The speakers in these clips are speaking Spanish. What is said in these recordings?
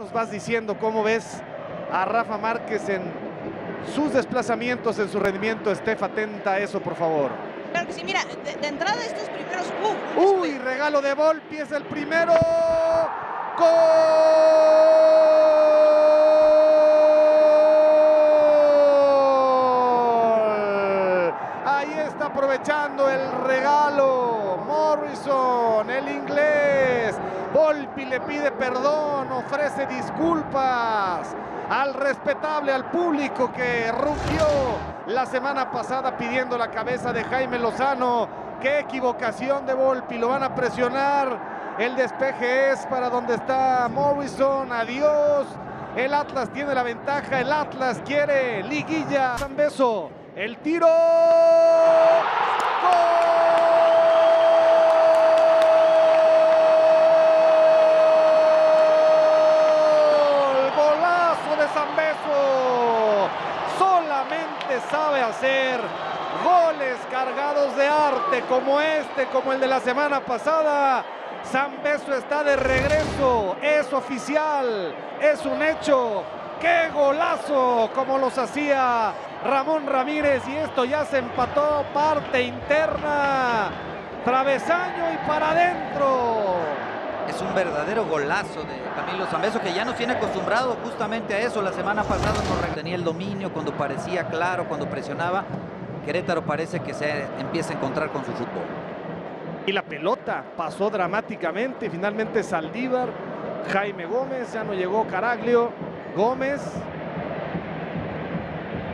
Nos vas diciendo cómo ves a Rafa Márquez en sus desplazamientos, en su rendimiento. Estef, atenta a eso, por favor. Claro que sí, mira, de, de entrada estos primeros... Uh, Uy, después- regalo de Volpi, es el primero. ¡Gol! Ahí está aprovechando el regalo. Morrison, el inglés. Volpi le pide perdón, ofrece disculpas al respetable, al público que rugió la semana pasada pidiendo la cabeza de Jaime Lozano. Qué equivocación de Volpi, lo van a presionar. El despeje es para donde está Morrison. Adiós. El Atlas tiene la ventaja. El Atlas quiere liguilla. San Beso. El tiro. ¡Gol! Golazo de San Beso. Solamente sabe hacer goles cargados de arte como este, como el de la semana pasada. San Beso está de regreso, es oficial, es un hecho. ¡Qué golazo! Como los hacía Ramón Ramírez y esto ya se empató parte interna. Travesaño y para adentro. Es un verdadero golazo de Camilo Zambeso que ya nos tiene acostumbrado justamente a eso. La semana pasada no tenía el dominio cuando parecía claro, cuando presionaba. Querétaro parece que se empieza a encontrar con su fútbol. Y la pelota pasó dramáticamente. Finalmente Saldívar, Jaime Gómez, ya no llegó Caraglio. Gómez.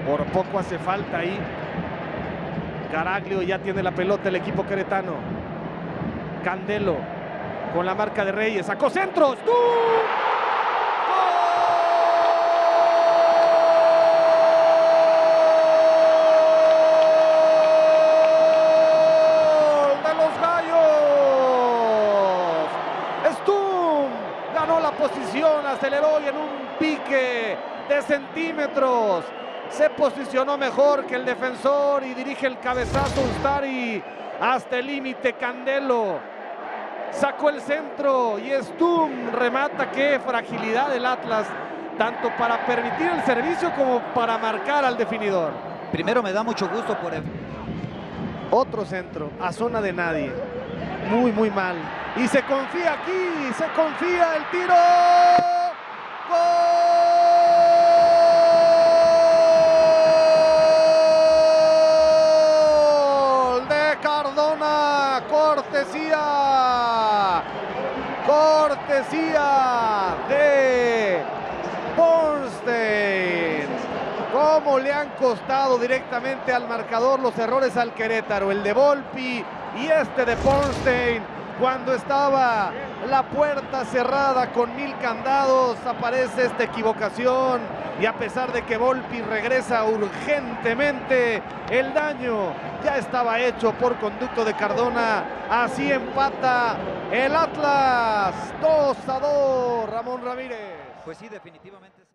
Por poco hace falta ahí. Caraglio ya tiene la pelota el equipo queretano. Candelo con la marca de Reyes. Sacó centros. ¡Tú! Posición, aceleró y en un pique de centímetros se posicionó mejor que el defensor y dirige el cabezazo Ustari hasta el límite Candelo. Sacó el centro y Stum remata. Qué fragilidad del Atlas, tanto para permitir el servicio como para marcar al definidor. Primero me da mucho gusto por el... Otro centro a zona de nadie. Muy, muy mal. Y se confía aquí, se confía el tiro. ¡Gol! De Cardona, cortesía. Cortesía de Bornstein. ¿Cómo le han costado directamente al marcador los errores al Querétaro? El de Volpi y este de Bornstein. Cuando estaba la puerta cerrada con mil candados, aparece esta equivocación. Y a pesar de que Volpi regresa urgentemente, el daño ya estaba hecho por conducto de Cardona. Así empata el Atlas. 2 a 2, Ramón Ramírez. Pues sí, definitivamente...